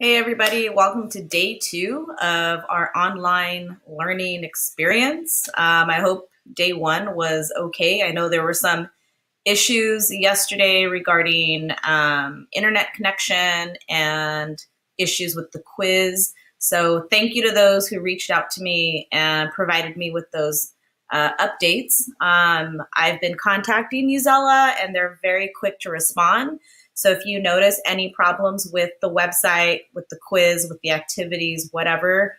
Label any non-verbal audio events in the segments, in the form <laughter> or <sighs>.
Hey, everybody, welcome to day two of our online learning experience. Um, I hope day one was okay. I know there were some issues yesterday regarding um, internet connection and issues with the quiz. So, thank you to those who reached out to me and provided me with those uh, updates. Um, I've been contacting Newsela, and they're very quick to respond. So if you notice any problems with the website, with the quiz, with the activities, whatever,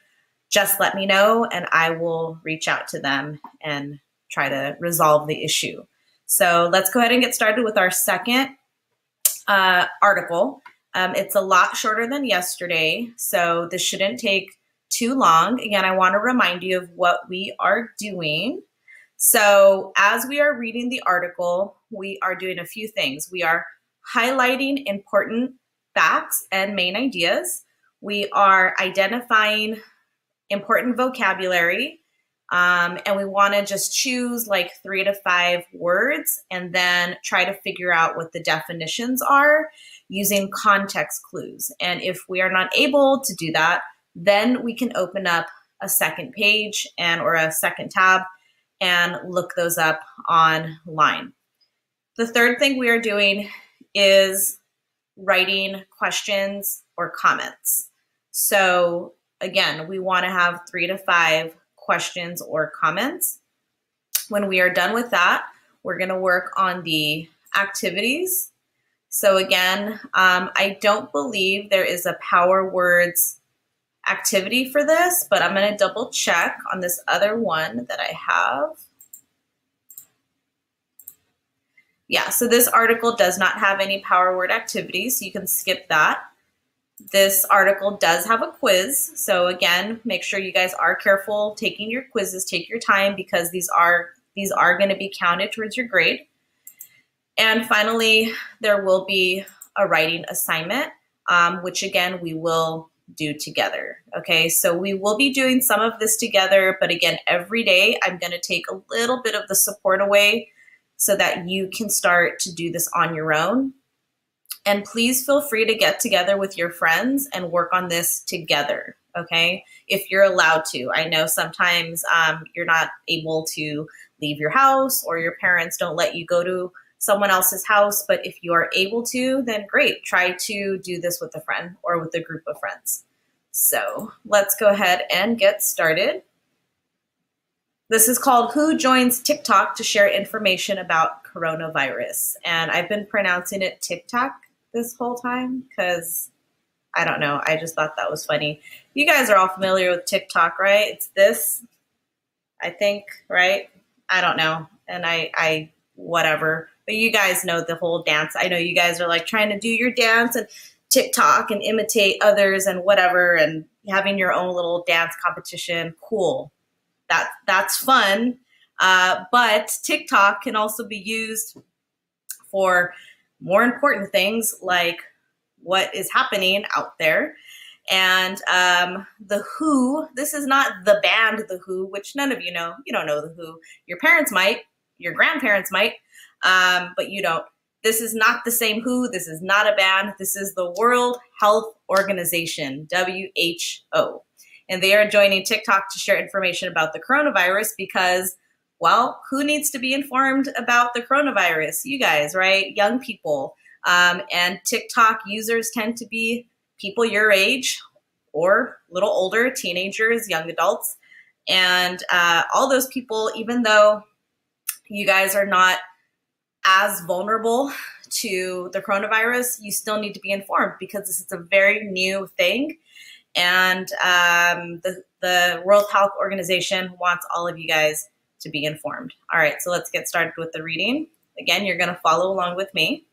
just let me know and I will reach out to them and try to resolve the issue. So let's go ahead and get started with our second uh, article. Um, it's a lot shorter than yesterday, so this shouldn't take too long. Again, I want to remind you of what we are doing. So, as we are reading the article, we are doing a few things. We are highlighting important facts and main ideas. We are identifying important vocabulary. Um, and we want to just choose like three to five words and then try to figure out what the definitions are using context clues. And if we are not able to do that, then we can open up a second page and or a second tab and look those up online. The third thing we are doing is writing questions or comments. So again, we want to have three to five questions or comments. When we are done with that, we're going to work on the activities. So again, um, I don't believe there is a Power Words activity for this, but I'm going to double check on this other one that I have. Yeah, so this article does not have any power word activities, so you can skip that. This article does have a quiz. So again, make sure you guys are careful taking your quizzes, take your time because these are these are going to be counted towards your grade. And finally, there will be a writing assignment, um, which again, we will do together. Okay, so we will be doing some of this together, but again, every day I'm going to take a little bit of the support away so that you can start to do this on your own. And please feel free to get together with your friends and work on this together, okay? If you're allowed to. I know sometimes um, you're not able to leave your house or your parents don't let you go to someone else's house, but if you are able to, then great. Try to do this with a friend or with a group of friends. So let's go ahead and get started. This is called Who Joins TikTok to Share Information About Coronavirus. And I've been pronouncing it TikTok this whole time because I don't know. I just thought that was funny. You guys are all familiar with TikTok, right? It's this, I think, right? I don't know. And I, I, whatever. But you guys know the whole dance. I know you guys are like trying to do your dance and TikTok and imitate others and whatever and having your own little dance competition. Cool that that's fun. Uh, but TikTok can also be used for more important things like what is happening out there. And um, The Who, this is not the band The Who, which none of you know. You don't know The Who. Your parents might, your grandparents might, um, but you don't. This is not the same Who. This is not a band. This is the World Health Organization, WHO and they are joining TikTok to share information about the coronavirus because, well, who needs to be informed about the coronavirus? You guys, right? Young people. Um, and TikTok users tend to be people your age or a little older, teenagers, young adults. And uh, all those people, even though you guys are not as vulnerable to the coronavirus, you still need to be informed because this is a very new thing and um, the, the World Health Organization wants all of you guys to be informed. All right, so let's get started with the reading. Again, you're going to follow along with me.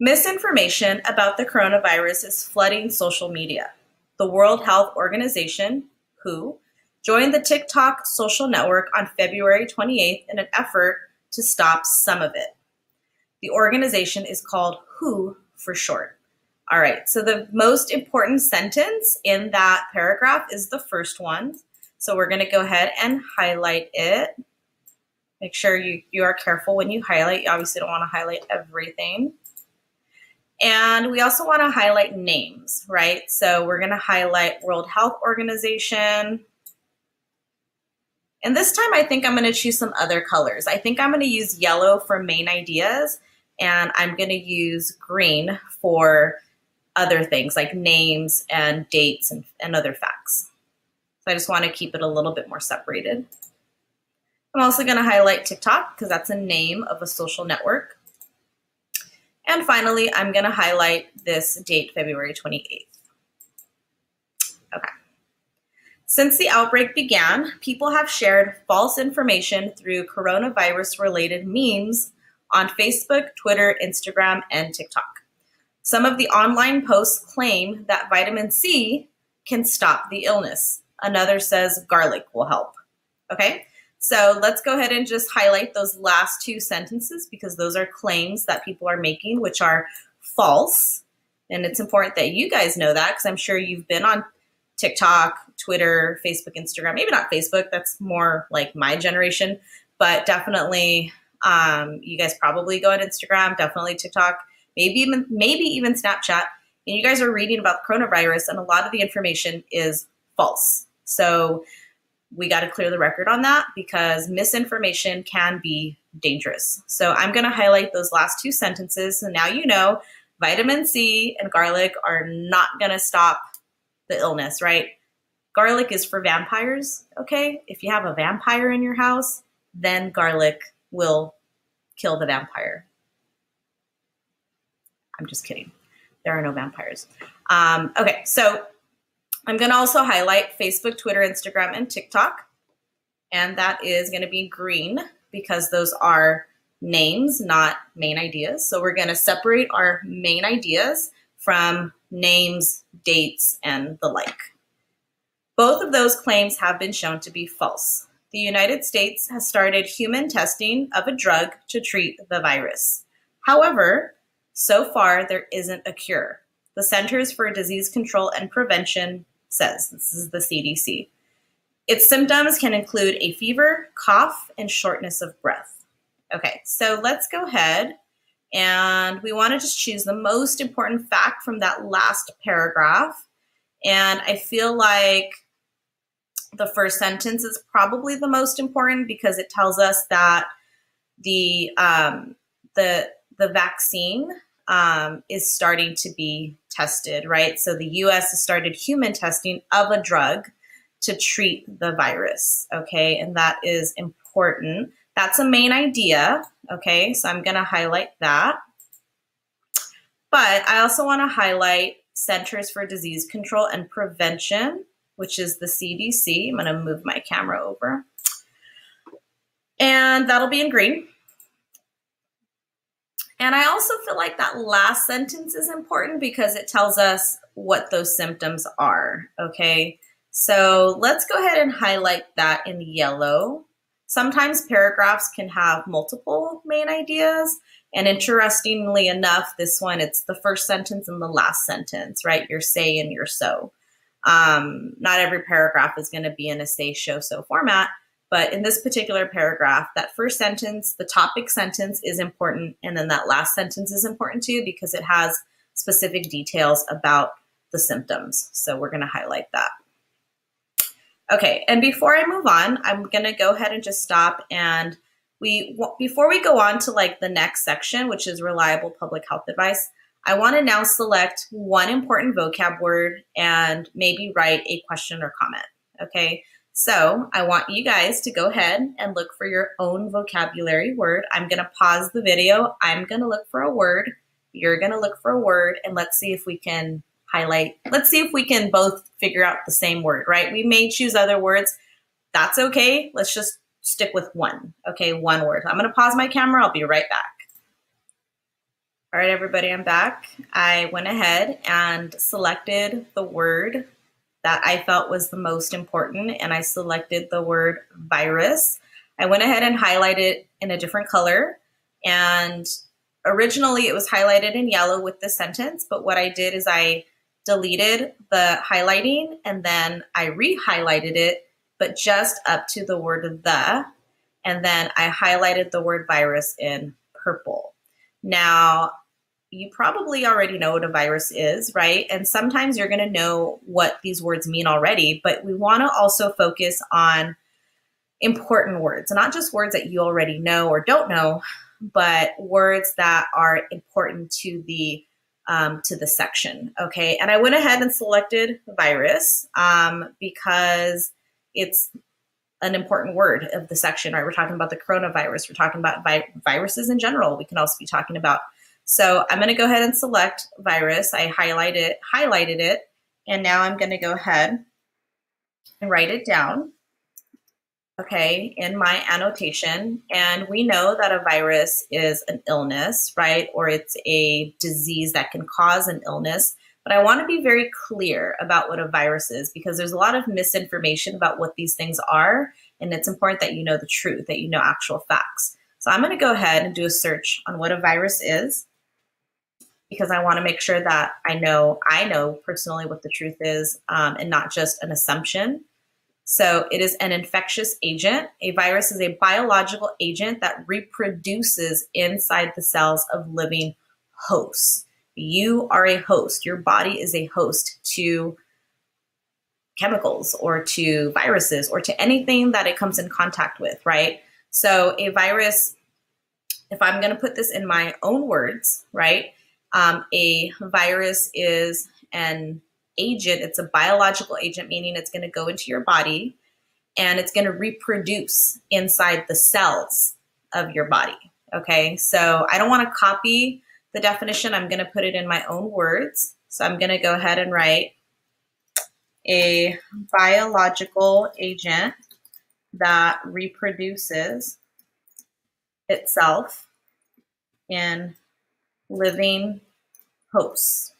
Misinformation about the coronavirus is flooding social media. The World Health Organization, WHO, joined the TikTok social network on February 28th in an effort to stop some of it. The organization is called WHO for short. All right, so the most important sentence in that paragraph is the first one. So we're going to go ahead and highlight it. Make sure you, you are careful when you highlight. You obviously don't want to highlight everything. And we also want to highlight names, right? So we're going to highlight World Health Organization. And this time I think I'm going to choose some other colors. I think I'm going to use yellow for main ideas and I'm going to use green for other things like names and dates and, and other facts. So I just want to keep it a little bit more separated. I'm also going to highlight TikTok because that's a name of a social network. And finally, I'm going to highlight this date, February 28th. Okay. Since the outbreak began, people have shared false information through coronavirus related memes on Facebook, Twitter, Instagram, and TikTok. Some of the online posts claim that vitamin C can stop the illness. Another says garlic will help. Okay, so let's go ahead and just highlight those last two sentences because those are claims that people are making, which are false. And it's important that you guys know that because I'm sure you've been on TikTok, Twitter, Facebook, Instagram, maybe not Facebook, that's more like my generation, but definitely um, you guys probably go on Instagram, definitely TikTok, maybe even maybe even Snapchat, and you guys are reading about coronavirus, and a lot of the information is false. So we got to clear the record on that because misinformation can be dangerous. So I'm going to highlight those last two sentences. So now you know vitamin C and garlic are not going to stop the illness, right? Garlic is for vampires, okay? If you have a vampire in your house, then garlic will kill the vampire. I'm just kidding. There are no vampires. Um, okay, so I'm going to also highlight Facebook, Twitter, Instagram, and TikTok. And that is going to be green because those are names, not main ideas. So we're going to separate our main ideas from names, dates, and the like. Both of those claims have been shown to be false. The United States has started human testing of a drug to treat the virus. However, so far there isn't a cure. The Centers for Disease Control and Prevention says. This is the CDC. Its symptoms can include a fever, cough, and shortness of breath. Okay, so let's go ahead and we want to just choose the most important fact from that last paragraph. And I feel like the first sentence is probably the most important because it tells us that the um, the the vaccine um, is starting to be tested, right? So the US has started human testing of a drug to treat the virus, okay? And that is important. That's a main idea, okay? So I'm gonna highlight that. But I also wanna highlight Centers for Disease Control and Prevention, which is the CDC. I'm gonna move my camera over. And that'll be in green. And I also feel like that last sentence is important because it tells us what those symptoms are. Okay. So let's go ahead and highlight that in yellow. Sometimes paragraphs can have multiple main ideas. And interestingly enough, this one, it's the first sentence and the last sentence, right? Your say and your so. Um, not every paragraph is going to be in a say, show, so format. But in this particular paragraph, that first sentence, the topic sentence is important. And then that last sentence is important too because it has specific details about the symptoms. So we're going to highlight that. Okay, and before I move on, I'm going to go ahead and just stop and we before we go on to like the next section, which is reliable public health advice, I want to now select one important vocab word and maybe write a question or comment. Okay, so I want you guys to go ahead and look for your own vocabulary word. I'm going to pause the video. I'm going to look for a word. You're going to look for a word and let's see if we can highlight. Let's see if we can both figure out the same word, right? We may choose other words. That's okay. Let's just stick with one. Okay, one word. I'm going to pause my camera. I'll be right back. All right, everybody, I'm back. I went ahead and selected the word that I felt was the most important, and I selected the word virus. I went ahead and highlighted it in a different color, and originally it was highlighted in yellow with the sentence, but what I did is I deleted the highlighting and then I re-highlighted it, but just up to the word the, and then I highlighted the word virus in purple. Now, you probably already know what a virus is, right? And sometimes you're going to know what these words mean already, but we want to also focus on important words, not just words that you already know or don't know, but words that are important to the um, to the section. Okay, and I went ahead and selected virus um, because it's an important word of the section. Right, we're talking about the coronavirus. We're talking about vi viruses in general. We can also be talking about. So I'm going to go ahead and select virus. I highlighted it, highlighted it, and now I'm going to go ahead and write it down okay, in my annotation. And we know that a virus is an illness, right? Or it's a disease that can cause an illness. But I want to be very clear about what a virus is because there's a lot of misinformation about what these things are. And it's important that you know the truth, that you know actual facts. So I'm going to go ahead and do a search on what a virus is because I want to make sure that I know I know personally what the truth is um, and not just an assumption. So it is an infectious agent. A virus is a biological agent that reproduces inside the cells of living hosts. You are a host. Your body is a host to chemicals or to viruses or to anything that it comes in contact with, right? So a virus, if I'm going to put this in my own words, right? Um, a virus is an agent, it's a biological agent, meaning it's going to go into your body and it's going to reproduce inside the cells of your body. Okay, so I don't want to copy the definition, I'm going to put it in my own words. So I'm going to go ahead and write a biological agent that reproduces itself in living hosts.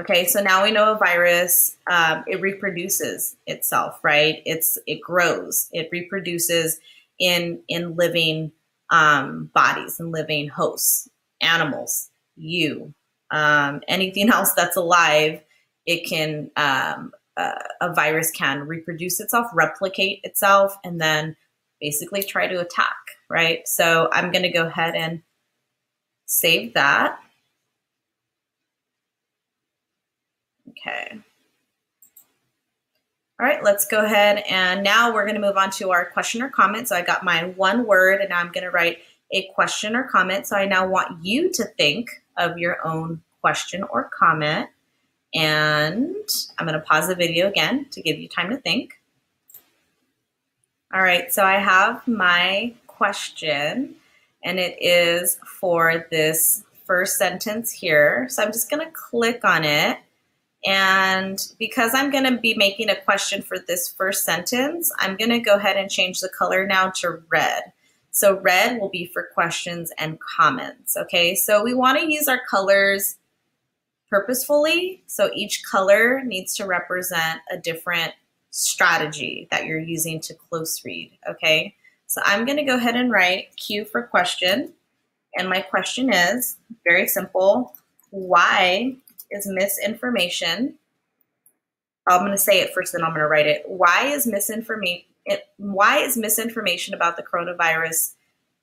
Okay, so now we know a virus, um, it reproduces itself, right? It's it grows, it reproduces in in living um, bodies and living hosts, animals, you, um, anything <laughs> else that's alive. It can um, uh, a virus can reproduce itself, replicate itself, and then basically try to attack, right? So I'm going to go ahead and save that. Okay. All right, let's go ahead and now we're going to move on to our question or comment. So I got my one word and I'm going to write a question or comment. So I now want you to think of your own question or comment. And I'm going to pause the video again to give you time to think. All right, so I have my question and it is for this first sentence here. So I'm just going to click on it and because I'm going to be making a question for this first sentence, I'm going to go ahead and change the color now to red. So red will be for questions and comments. Okay, so we want to use our colors purposefully. So each color needs to represent a different strategy that you're using to close read. Okay, so I'm going to go ahead and write Q for question. And my question is very simple. Why is misinformation. I'm going to say it first, then I'm going to write it. Why is misinformation? Why is misinformation about the coronavirus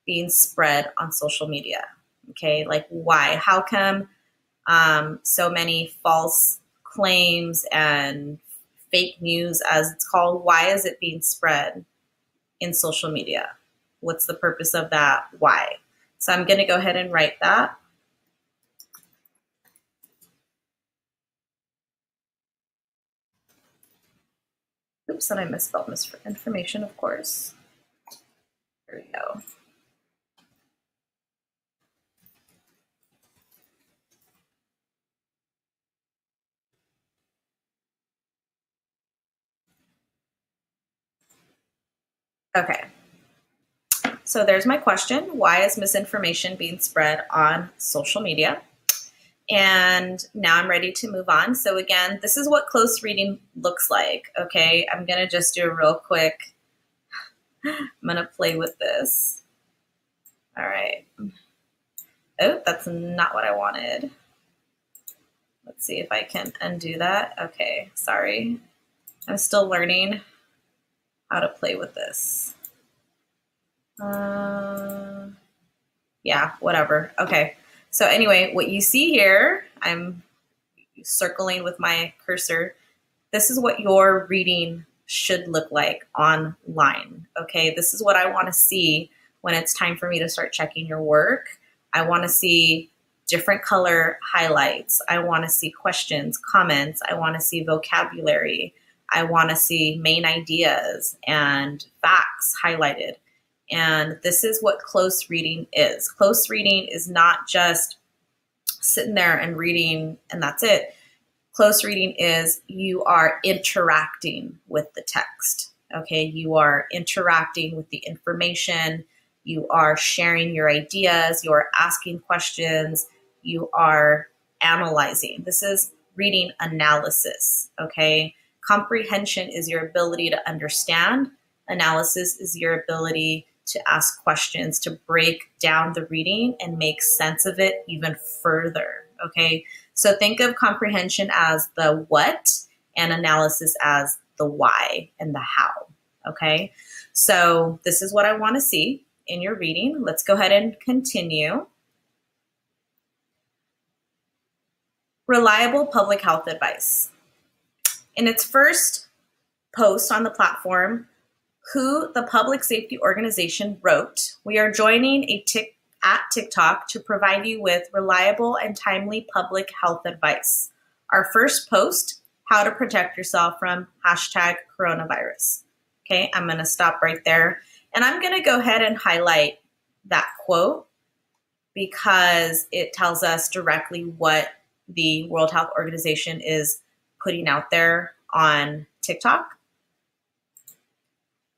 being spread on social media? Okay, like why? How come um, so many false claims and fake news, as it's called, why is it being spread in social media? What's the purpose of that? Why? So I'm going to go ahead and write that. Oops, and I misspelled misinformation, of course. There we go. Okay. So there's my question. Why is misinformation being spread on social media? And now I'm ready to move on. So again, this is what close reading looks like. Okay, I'm gonna just do a real quick, <sighs> I'm gonna play with this. All right. Oh, that's not what I wanted. Let's see if I can undo that. Okay, sorry. I'm still learning how to play with this. Uh, yeah, whatever. Okay. So anyway, what you see here, I'm circling with my cursor. This is what your reading should look like online. Okay, this is what I want to see when it's time for me to start checking your work. I want to see different color highlights. I want to see questions, comments. I want to see vocabulary. I want to see main ideas and facts highlighted. And this is what close reading is. Close reading is not just sitting there and reading and that's it. Close reading is you are interacting with the text. Okay, you are interacting with the information, you are sharing your ideas, you are asking questions, you are analyzing. This is reading analysis. Okay, comprehension is your ability to understand, analysis is your ability to ask questions, to break down the reading and make sense of it even further. Okay, so think of comprehension as the what and analysis as the why and the how. Okay, so this is what I want to see in your reading. Let's go ahead and continue. Reliable public health advice. In its first post on the platform, who the public safety organization wrote, we are joining a tick at TikTok to provide you with reliable and timely public health advice. Our first post, how to protect yourself from hashtag coronavirus. Okay, I'm gonna stop right there. And I'm gonna go ahead and highlight that quote because it tells us directly what the World Health Organization is putting out there on TikTok.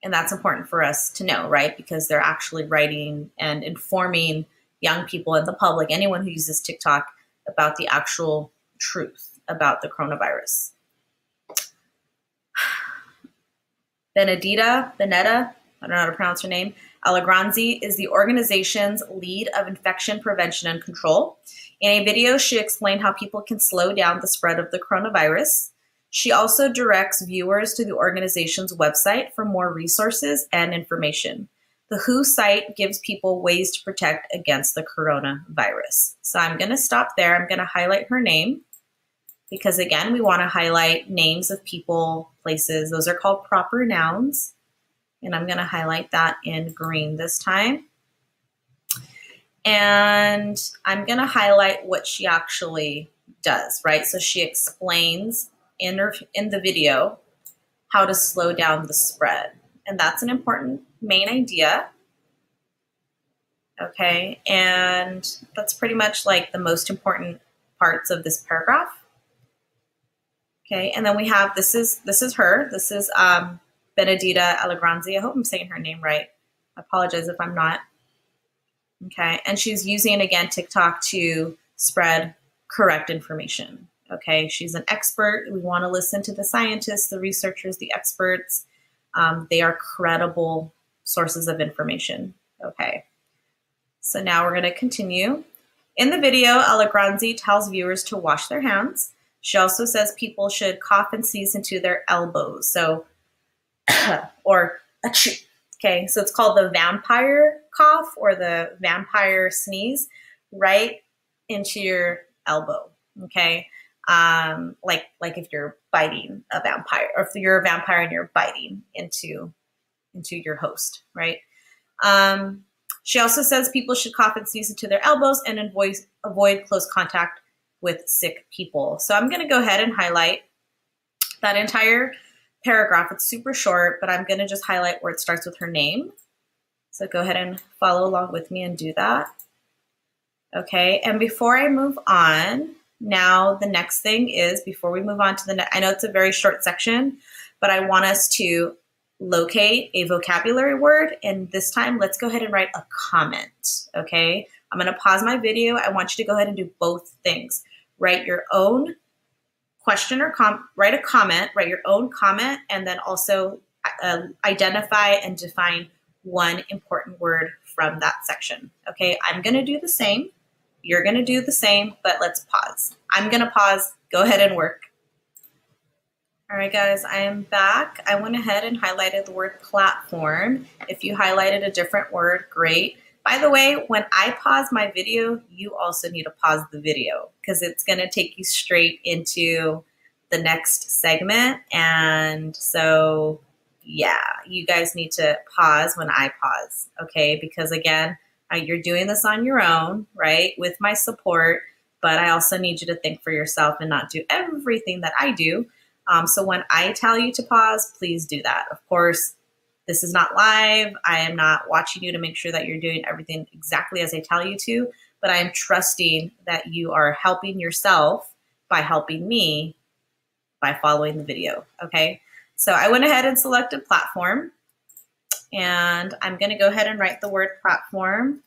And that's important for us to know, right? Because they're actually writing and informing young people and the public, anyone who uses TikTok, about the actual truth about the coronavirus. <sighs> Benedita, Benetta, I don't know how to pronounce her name, Allegranzi is the organization's lead of infection prevention and control. In a video, she explained how people can slow down the spread of the coronavirus she also directs viewers to the organization's website for more resources and information. The WHO site gives people ways to protect against the coronavirus. So I'm going to stop there. I'm going to highlight her name because, again, we want to highlight names of people, places. Those are called proper nouns. And I'm going to highlight that in green this time. And I'm going to highlight what she actually does, right? So she explains in, her, in the video how to slow down the spread. And that's an important main idea. Okay, and that's pretty much like the most important parts of this paragraph. Okay, and then we have this is this is her. This is um, Benedita Allegranzi. I hope I'm saying her name right. I apologize if I'm not. Okay, and she's using again TikTok to spread correct information. Okay, she's an expert. We want to listen to the scientists, the researchers, the experts. Um, they are credible sources of information. Okay, so now we're going to continue. In the video, Allegranzi tells viewers to wash their hands. She also says people should cough and sneeze into their elbows. So, <coughs> or. <coughs> Okay, so it's called the vampire cough or the vampire sneeze right into your elbow. Okay, um, like like if you're biting a vampire, or if you're a vampire and you're biting into into your host, right? Um, she also says people should cough and sneeze into their elbows and avoid avoid close contact with sick people. So I'm going to go ahead and highlight that entire paragraph. It's super short, but I'm going to just highlight where it starts with her name. So go ahead and follow along with me and do that. Okay, and before I move on, now, the next thing is before we move on to the next, I know it's a very short section, but I want us to locate a vocabulary word. And this time, let's go ahead and write a comment. Okay. I'm going to pause my video. I want you to go ahead and do both things. Write your own question or com- write a comment, write your own comment, and then also uh, identify and define one important word from that section. Okay. I'm going to do the same. You're going to do the same, but let's pause. I'm going to pause. Go ahead and work. All right, guys, I am back. I went ahead and highlighted the word platform. If you highlighted a different word, great. By the way, when I pause my video, you also need to pause the video because it's going to take you straight into the next segment. And so, yeah, you guys need to pause when I pause, okay? Because again, you're doing this on your own, right? With my support, but I also need you to think for yourself and not do everything that I do. Um, so when I tell you to pause, please do that. Of course, this is not live. I am not watching you to make sure that you're doing everything exactly as I tell you to, but I am trusting that you are helping yourself by helping me by following the video. Okay. So I went ahead and selected platform and I'm going to go ahead and write the word platform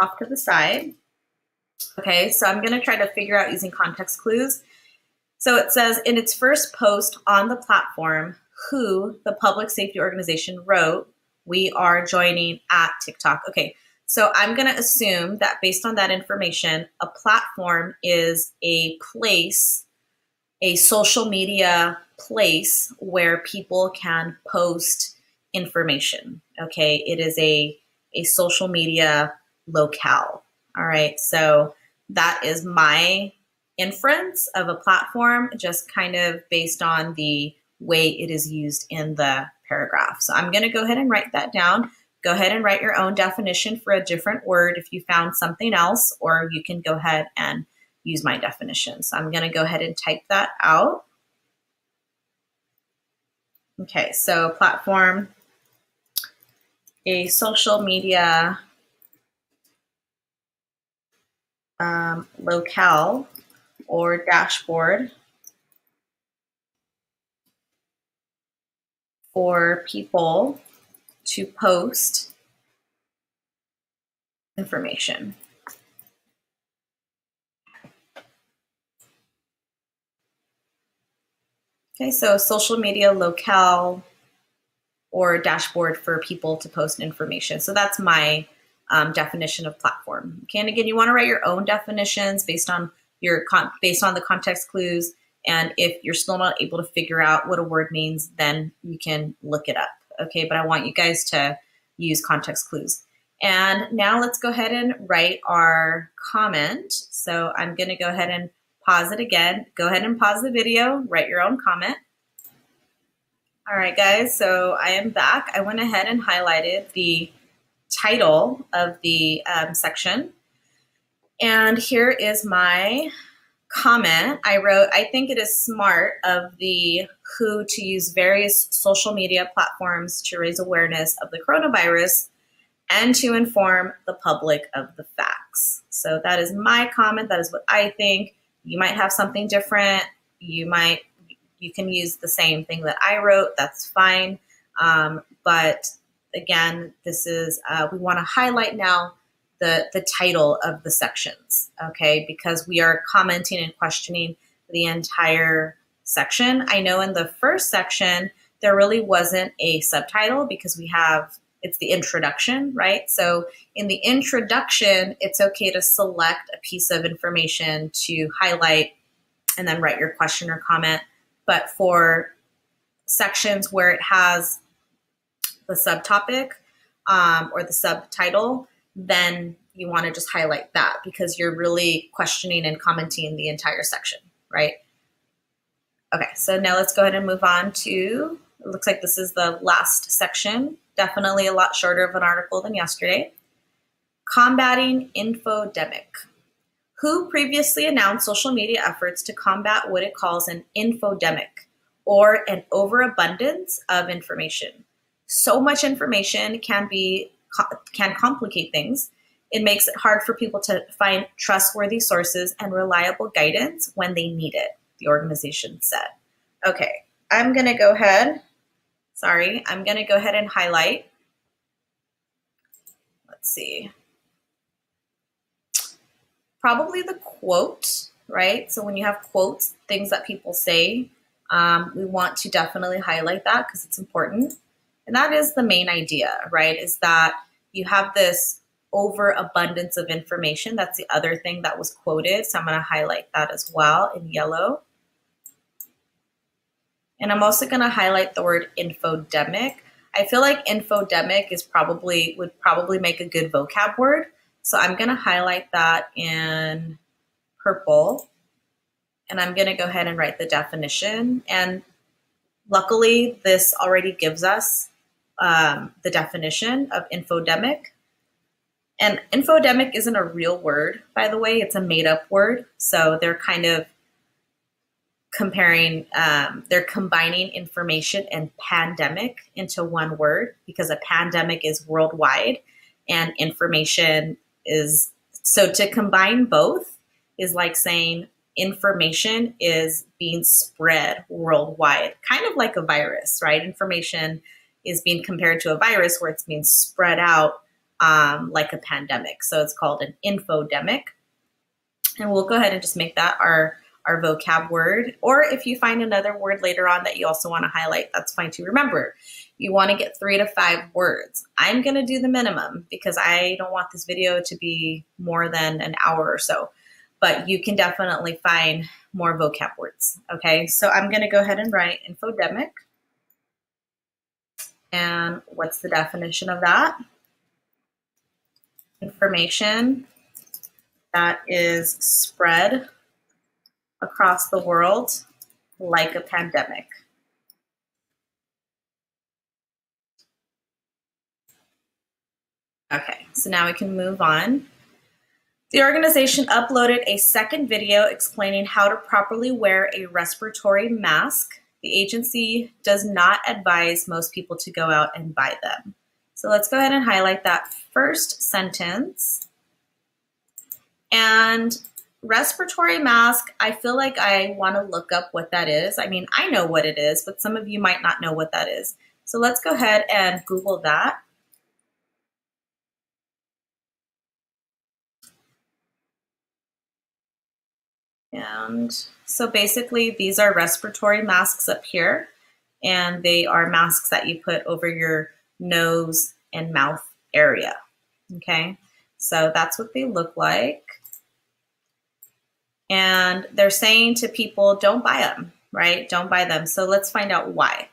off to the side. Okay. So I'm going to try to figure out using context clues. So it says in its first post on the platform, who the public safety organization wrote, we are joining at TikTok. Okay, so I'm going to assume that based on that information, a platform is a place, a social media place where people can post information. Okay, it is a, a social media locale. All right, so that is my inference of a platform, just kind of based on the way it is used in the paragraph. So I'm going to go ahead and write that down. Go ahead and write your own definition for a different word if you found something else, or you can go ahead and use my definition. So I'm going to go ahead and type that out. Okay, so platform, a social media um, locale or dashboard for people to post information. Okay, so social media locale or dashboard for people to post information. So that's my um, definition of platform. Okay, and again, you want to write your own definitions based on your based on the context clues and if you're still not able to figure out what a word means, then you can look it up. Okay, but I want you guys to use context clues. And now let's go ahead and write our comment. So I'm going to go ahead and pause it again. Go ahead and pause the video, write your own comment. All right, guys, so I am back. I went ahead and highlighted the title of the um, section. And here is my comment, I wrote, I think it is smart of the WHO to use various social media platforms to raise awareness of the coronavirus and to inform the public of the facts. So that is my comment. That is what I think. You might have something different. You might, you can use the same thing that I wrote. That's fine. Um, but again, this is, uh, we want to highlight now the, the title of the sections, okay? Because we are commenting and questioning the entire section. I know in the first section, there really wasn't a subtitle because we have, it's the introduction, right? So in the introduction, it's okay to select a piece of information to highlight and then write your question or comment. But for sections where it has the subtopic um, or the subtitle, then you want to just highlight that because you're really questioning and commenting the entire section, right? Okay, so now let's go ahead and move on to, it looks like this is the last section. Definitely a lot shorter of an article than yesterday. Combating infodemic. WHO previously announced social media efforts to combat what it calls an infodemic or an overabundance of information. So much information can be can complicate things. It makes it hard for people to find trustworthy sources and reliable guidance when they need it, the organization said. Okay, I'm going to go ahead. Sorry, I'm going to go ahead and highlight. Let's see. Probably the quote, right? So when you have quotes, things that people say, um, we want to definitely highlight that because it's important. And that is the main idea, right? Is that you have this overabundance of information. That's the other thing that was quoted. So I'm going to highlight that as well in yellow. And I'm also going to highlight the word infodemic. I feel like infodemic is probably would probably make a good vocab word. So I'm going to highlight that in purple and I'm going to go ahead and write the definition. And luckily, this already gives us um, the definition of infodemic. And infodemic isn't a real word, by the way, it's a made up word. So they're kind of comparing, um, they're combining information and pandemic into one word because a pandemic is worldwide and information is. So to combine both is like saying information is being spread worldwide, kind of like a virus, right? Information is being compared to a virus where it's being spread out um, like a pandemic. So it's called an infodemic. And we'll go ahead and just make that our, our vocab word. Or if you find another word later on that you also want to highlight, that's fine too. Remember, you want to get three to five words. I'm going to do the minimum because I don't want this video to be more than an hour or so. But you can definitely find more vocab words. Okay, so I'm going to go ahead and write infodemic. And what's the definition of that? Information that is spread across the world like a pandemic. Okay, so now we can move on. The organization uploaded a second video explaining how to properly wear a respiratory mask the agency does not advise most people to go out and buy them. So let's go ahead and highlight that first sentence. And respiratory mask, I feel like I want to look up what that is. I mean, I know what it is, but some of you might not know what that is. So let's go ahead and Google that. And so basically these are respiratory masks up here and they are masks that you put over your nose and mouth area. Okay, so that's what they look like. And they're saying to people, don't buy them, right? Don't buy them. So let's find out why.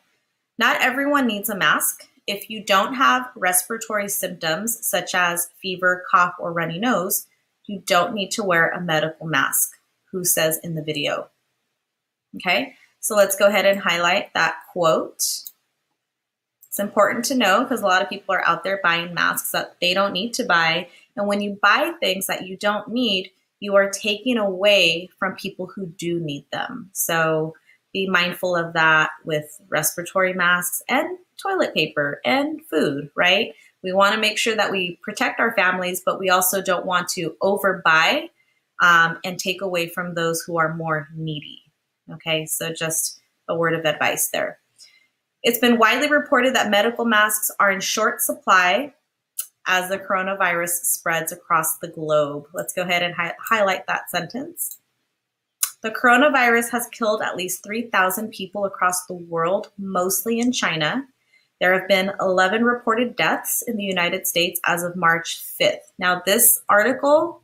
Not everyone needs a mask. If you don't have respiratory symptoms such as fever, cough, or runny nose, you don't need to wear a medical mask who says in the video. Okay, so let's go ahead and highlight that quote. It's important to know because a lot of people are out there buying masks that they don't need to buy. And when you buy things that you don't need, you are taking away from people who do need them. So be mindful of that with respiratory masks and toilet paper and food, right? We want to make sure that we protect our families, but we also don't want to overbuy um, and take away from those who are more needy. Okay, so just a word of advice there. It's been widely reported that medical masks are in short supply as the coronavirus spreads across the globe. Let's go ahead and hi highlight that sentence. The coronavirus has killed at least 3,000 people across the world, mostly in China. There have been 11 reported deaths in the United States as of March 5th. Now, this article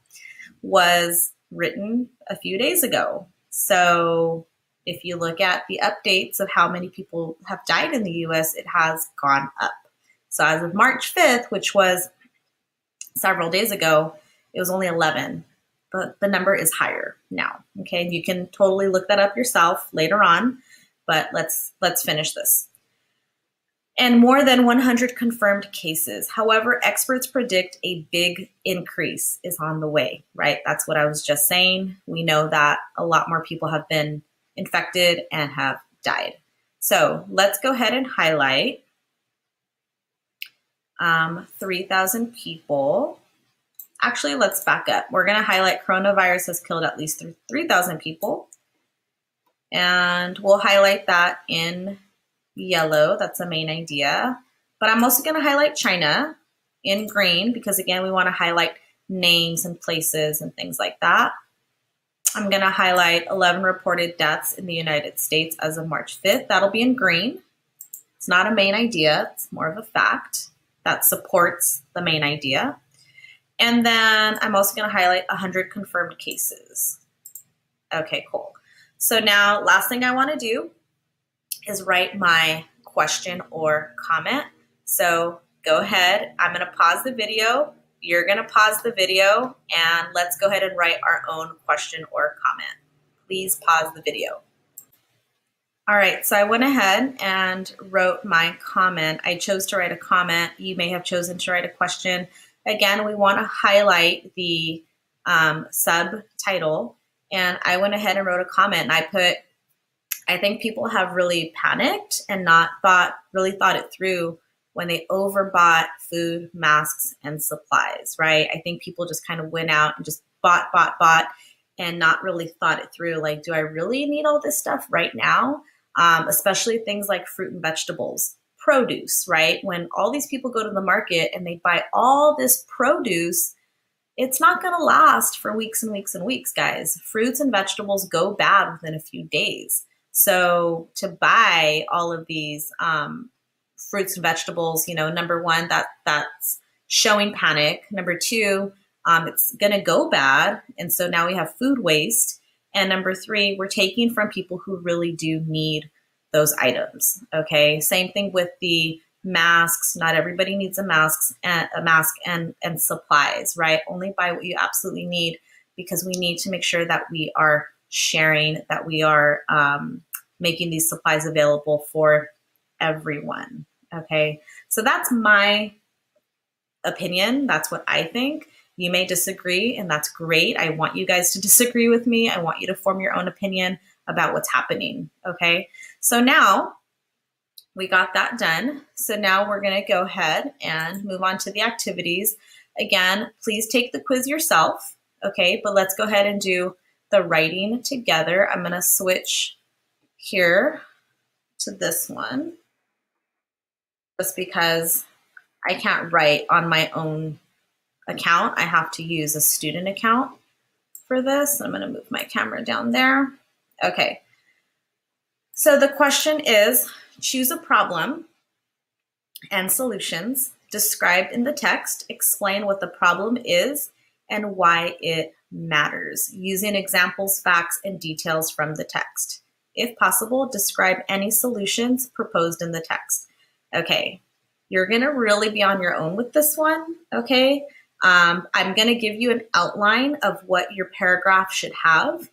was written a few days ago. So if you look at the updates of how many people have died in the US, it has gone up. So as of March 5th, which was several days ago, it was only 11, but the number is higher now. Okay, you can totally look that up yourself later on, but let's let's finish this and more than 100 confirmed cases. However, experts predict a big increase is on the way, right? That's what I was just saying. We know that a lot more people have been infected and have died. So let's go ahead and highlight um, 3,000 people. Actually, let's back up. We're going to highlight coronavirus has killed at least 3,000 people. And we'll highlight that in yellow. That's the main idea. But I'm also going to highlight China in green because, again, we want to highlight names and places and things like that. I'm going to highlight 11 reported deaths in the United States as of March 5th. That'll be in green. It's not a main idea, it's more of a fact that supports the main idea. And then I'm also going to highlight 100 confirmed cases. Okay, cool. So now, last thing I want to do is write my question or comment. So go ahead. I'm going to pause the video. You're going to pause the video and let's go ahead and write our own question or comment. Please pause the video. All right, so I went ahead and wrote my comment. I chose to write a comment. You may have chosen to write a question. Again, we want to highlight the um, subtitle. And I went ahead and wrote a comment and I put, I think people have really panicked and not thought, really thought it through when they overbought food, masks, and supplies, right? I think people just kind of went out and just bought, bought, bought, and not really thought it through. Like, do I really need all this stuff right now? Um, especially things like fruit and vegetables, produce, right? When all these people go to the market and they buy all this produce, it's not going to last for weeks and weeks and weeks, guys. Fruits and vegetables go bad within a few days. So to buy all of these um, fruits and vegetables, you know, number one, that that's showing panic. Number two, um, it's going to go bad. And so now we have food waste. And number three, we're taking from people who really do need those items. Okay. Same thing with the masks. Not everybody needs a mask and a mask and, and supplies, right? Only buy what you absolutely need because we need to make sure that we are sharing, that we are um, making these supplies available for everyone. Okay, so that's my opinion. That's what I think. You may disagree, and that's great. I want you guys to <laughs> disagree with me. I want you to form your own opinion about what's happening. Okay, so now we got that done. So now we're going to go ahead and move on to the activities. Again, please take the quiz yourself. Okay, but let's go ahead and do the writing together. I'm going to switch here to this one just because I can't write on my own account. I have to use a student account for this. I'm going to move my camera down there. Okay. So the question is choose a problem and solutions described in the text. Explain what the problem is and why it matters using examples, facts, and details from the text. If possible, describe any solutions proposed in the text okay, you're going to really be on your own with this one, okay? Um, I'm going to give you an outline of what your paragraph should have,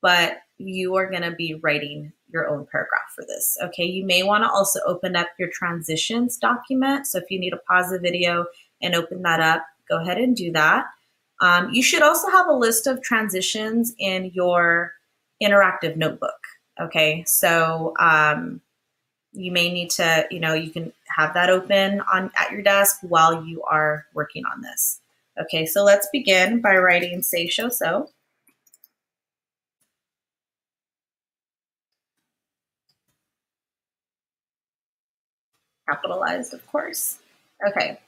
but you are going to be writing your own paragraph for this, okay? You may want to also open up your transitions document. So if you need to pause the video and open that up, go ahead and do that. Um, you should also have a list of transitions in your interactive notebook, okay? So um, you may need to, you know, you can have that open on at your desk while you are working on this. Okay, so let's begin by writing say, show, so. Capitalized, of course. Okay,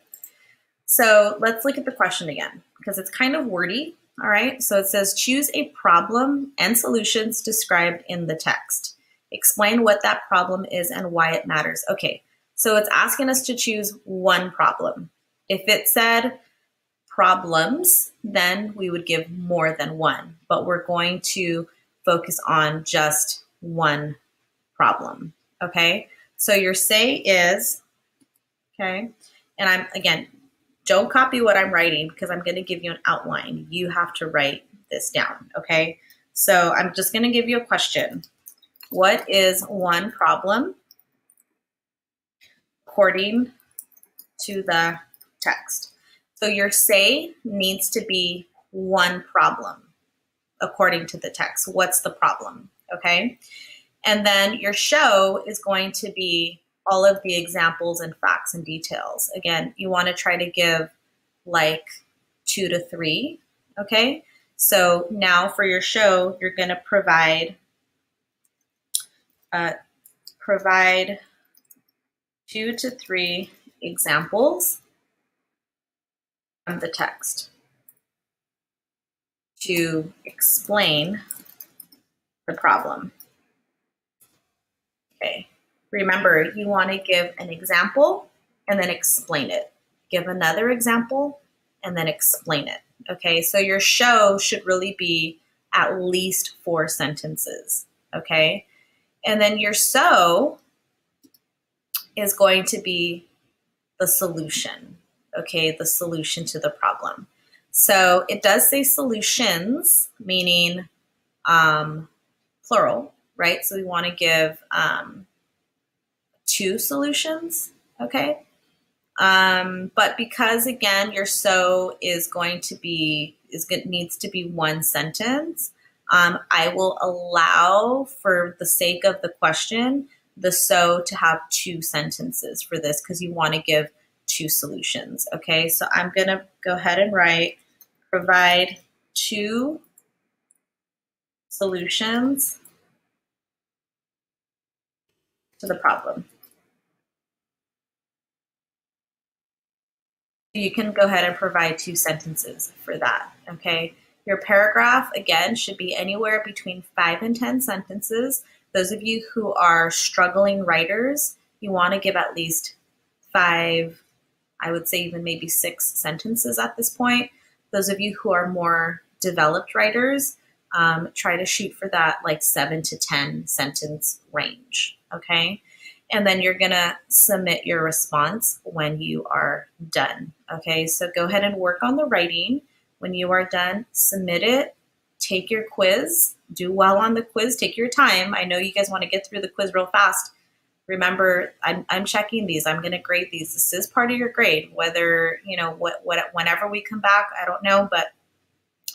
so let's look at the question again because it's kind of wordy. All right, so it says choose a problem and solutions described in the text. Explain what that problem is and why it matters. Okay, so it's asking us to choose one problem. If it said problems, then we would give more than one, but we're going to focus on just one problem. Okay, so your say is, okay, and I'm again, don't copy what I'm writing because I'm going to give you an outline. You have to write this down. Okay, so I'm just going to give you a question. What is one problem according to the text? So your say needs to be one problem according to the text. What's the problem? Okay. And then your show is going to be all of the examples and facts and details. Again, you want to try to give like two to three. Okay. So now for your show, you're going to provide uh, provide two to three examples from the text to explain the problem. Okay, remember you want to give an example and then explain it. Give another example and then explain it. Okay, so your show should really be at least four sentences. Okay, and then your so is going to be the solution, okay, the solution to the problem. So it does say solutions, meaning um, plural, right? So we want to give um, two solutions, okay? Um, but because again, your so is going to be is needs to be one sentence. Um, I will allow, for the sake of the question, the so to have two sentences for this because you want to give two solutions. Okay, so I'm going to go ahead and write provide two solutions to the problem. You can go ahead and provide two sentences for that, okay? Your paragraph, again, should be anywhere between five and 10 sentences. Those of you who are struggling writers, you want to give at least five, I would say even maybe six sentences at this point. Those of you who are more developed writers, um, try to shoot for that like seven to 10 sentence range, okay? And then you're gonna submit your response when you are done, okay? So go ahead and work on the writing. When you are done, submit it, take your quiz, do well on the quiz, take your time. I know you guys wanna get through the quiz real fast. Remember, I'm, I'm checking these. I'm gonna grade these. This is part of your grade. Whether you know what, what, whenever we come back, I don't know, but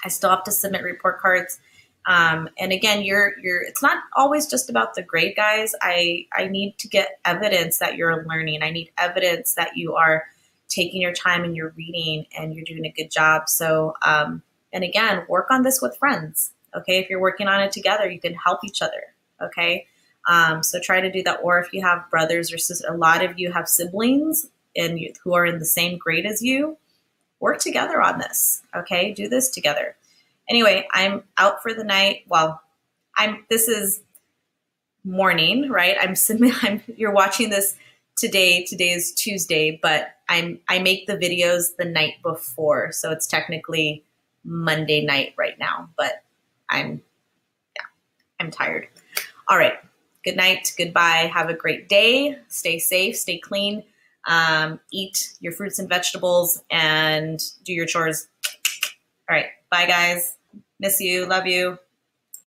I still have to submit report cards. Um, and again, you're you're. It's not always just about the grade, guys. I I need to get evidence that you're learning. I need evidence that you are taking your time and you're reading and you're doing a good job. So, um, and again, work on this with friends. Okay, if you're working on it together, you can help each other. Okay, um, so try to do that. Or if you have brothers or sisters, a lot of you have siblings and you, who are in the same grade as you work together on this. Okay, do this together. Anyway, I'm out for the night. Well, I'm. This is morning, right? I'm. <laughs> I'm you're watching this today. Today is Tuesday, but I'm. I make the videos the night before, so it's technically Monday night right now. But I'm. Yeah, I'm tired. All right. Good night. Goodbye. Have a great day. Stay safe. Stay clean um, eat your fruits and vegetables, and do your chores. All right. Bye, guys. Miss you. Love you.